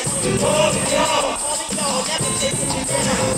Holy God, never take it down.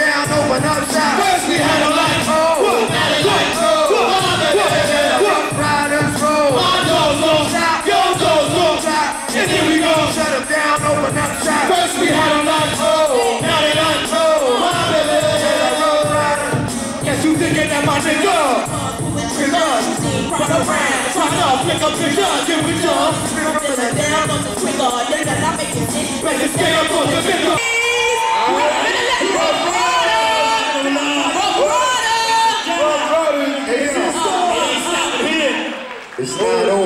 down, open up shop. First we had a Yes, you thinking that my nigga. Run around, try to pick up your gun, give me some. Down on the trigger, then I make it sit. Better stay up on the finger. It's not over. It's not over. Not over.